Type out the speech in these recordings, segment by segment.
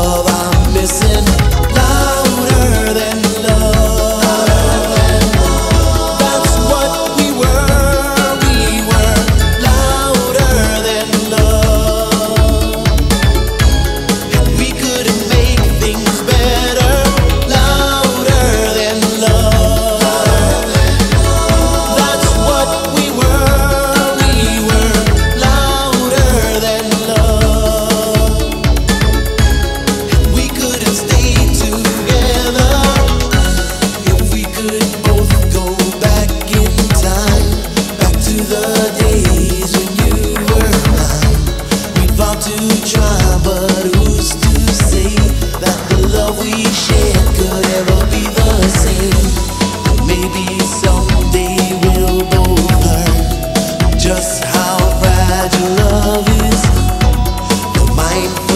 love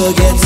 fragile